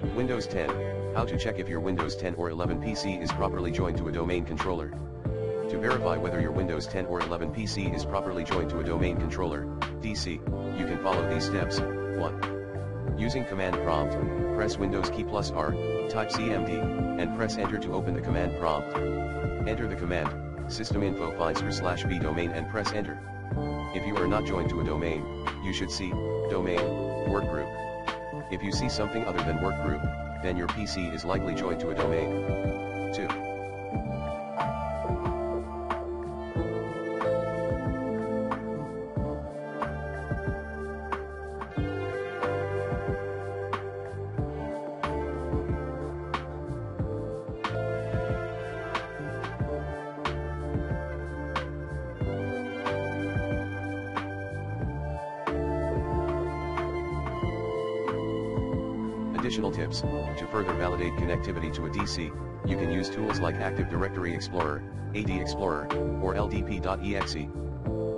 Windows 10, how to check if your Windows 10 or 11 PC is properly joined to a domain controller. To verify whether your Windows 10 or 11 PC is properly joined to a domain controller, DC, you can follow these steps. 1. Using command prompt, press Windows key plus R, type CMD, and press enter to open the command prompt. Enter the command, systeminfo findstr slash b domain and press enter. If you are not joined to a domain, you should see, domain, workgroup. If you see something other than workgroup, then your PC is likely joined to a domain. 2. Additional tips, to further validate connectivity to a DC, you can use tools like Active Directory Explorer, AD Explorer, or LDP.exe.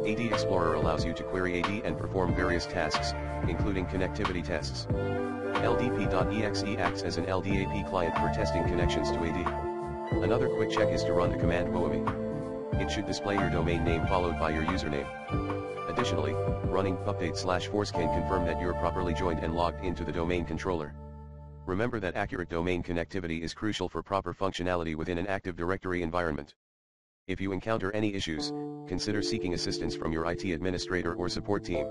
AD Explorer allows you to query AD and perform various tasks, including connectivity tests. LDP.exe acts as an LDAP client for testing connections to AD. Another quick check is to run the command whoami. It should display your domain name followed by your username. Additionally, running update slash force can confirm that you're properly joined and logged into the domain controller. Remember that accurate domain connectivity is crucial for proper functionality within an Active Directory environment. If you encounter any issues, consider seeking assistance from your IT administrator or support team.